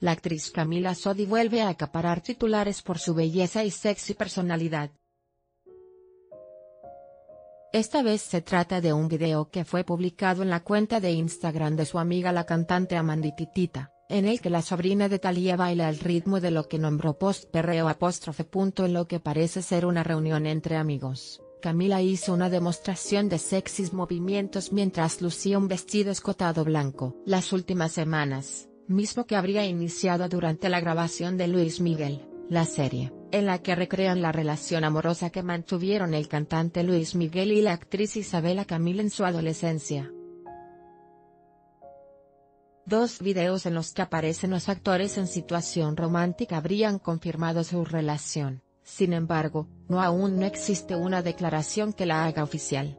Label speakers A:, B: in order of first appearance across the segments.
A: la actriz Camila Sodi vuelve a acaparar titulares por su belleza y sexy personalidad. Esta vez se trata de un video que fue publicado en la cuenta de Instagram de su amiga la cantante Amandititita, en el que la sobrina de Thalía baila al ritmo de lo que nombró post perreo apóstrofe punto en lo que parece ser una reunión entre amigos. Camila hizo una demostración de sexys movimientos mientras lucía un vestido escotado blanco. Las últimas semanas, mismo que habría iniciado durante la grabación de Luis Miguel, la serie, en la que recrean la relación amorosa que mantuvieron el cantante Luis Miguel y la actriz Isabela Camil en su adolescencia. Dos videos en los que aparecen los actores en situación romántica habrían confirmado su relación, sin embargo, no aún no existe una declaración que la haga oficial.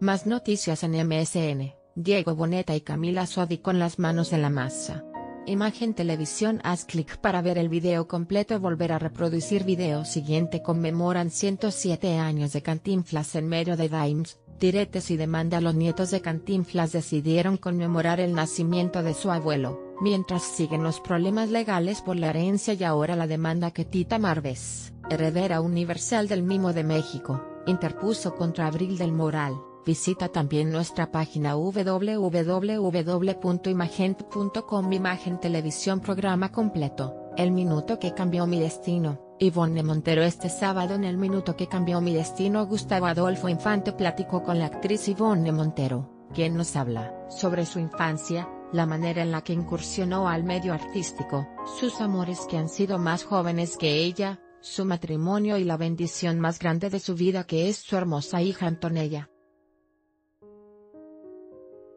A: Más noticias en MSN. Diego Boneta y Camila Sodi con las manos en la masa. Imagen Televisión Haz clic para ver el video completo volver a reproducir video siguiente conmemoran 107 años de Cantinflas en medio de Dimes, diretes y demanda los nietos de Cantinflas decidieron conmemorar el nacimiento de su abuelo, mientras siguen los problemas legales por la herencia y ahora la demanda que Tita Marves, heredera universal del Mimo de México, interpuso contra Abril del Moral. Visita también nuestra página www.imagen.com Imagen Televisión Programa completo, El Minuto que Cambió Mi Destino, Ivonne Montero Este sábado en El Minuto que Cambió Mi Destino Gustavo Adolfo Infante platicó con la actriz Ivonne Montero, quien nos habla sobre su infancia, la manera en la que incursionó al medio artístico, sus amores que han sido más jóvenes que ella, su matrimonio y la bendición más grande de su vida que es su hermosa hija Antonella.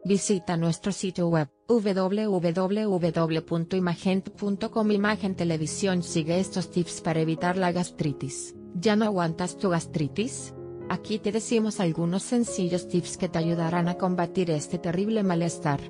A: Visita nuestro sitio web www.imagent.com Imagen Televisión sigue estos tips para evitar la gastritis. ¿Ya no aguantas tu gastritis? Aquí te decimos algunos sencillos tips que te ayudarán a combatir este terrible malestar.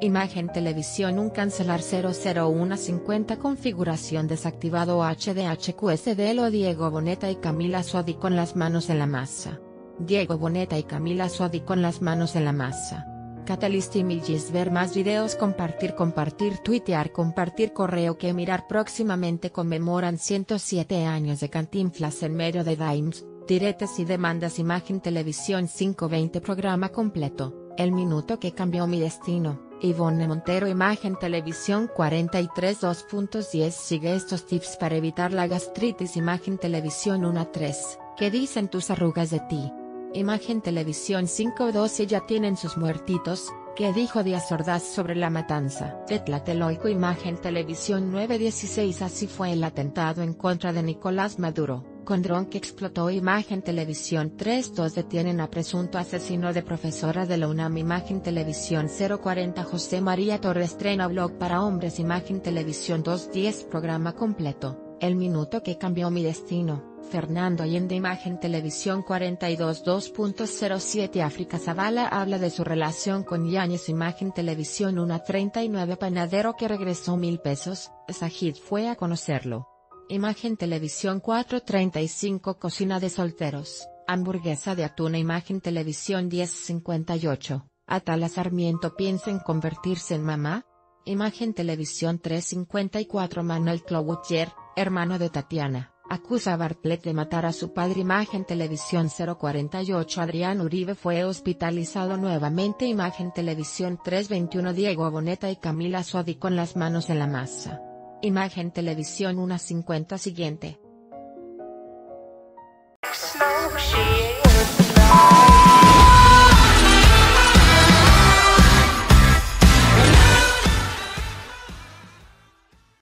A: Imagen Televisión Un cancelar 00150 Configuración desactivado HDHQSD Lo Diego Boneta y Camila Suadi con las manos en la masa. Diego Boneta y Camila Suadi con las manos en la masa. Catalyst Images Ver más videos Compartir Compartir Tuitear Compartir Correo que mirar. Próximamente conmemoran 107 años de Cantinflas en medio de Dimes, diretes y demandas Imagen Televisión 520 Programa completo, El minuto que cambió mi destino, Ivonne Montero Imagen Televisión 43 2.10 Sigue estos tips para evitar la gastritis Imagen Televisión 1 3, ¿qué dicen tus arrugas de ti? Imagen Televisión 512 ya tienen sus muertitos, ¿qué dijo Díaz Ordaz sobre la matanza? De Tlatelolco. Imagen Televisión 916 Así fue el atentado en contra de Nicolás Maduro, con dron que explotó. Imagen Televisión 32 detienen a presunto asesino de profesora de la UNAM. Imagen Televisión 040 José María Torres estrena blog para hombres. Imagen Televisión 210 programa completo, El minuto que cambió mi destino. Fernando Allende Imagen Televisión 42 2.07 África Zavala habla de su relación con Yáñez Imagen Televisión 1.39 Panadero que regresó mil pesos, Sajid fue a conocerlo. Imagen Televisión 4.35 Cocina de solteros, hamburguesa de atún Imagen Televisión 10.58, Atala Sarmiento piensa en convertirse en mamá. Imagen Televisión 3.54 Manuel Clowutcher, hermano de Tatiana. Acusa a Bartlett de matar a su padre Imagen Televisión 048 Adrián Uribe fue hospitalizado nuevamente Imagen Televisión 321 Diego Boneta y Camila Suadi con las manos en la masa. Imagen Televisión 150 siguiente.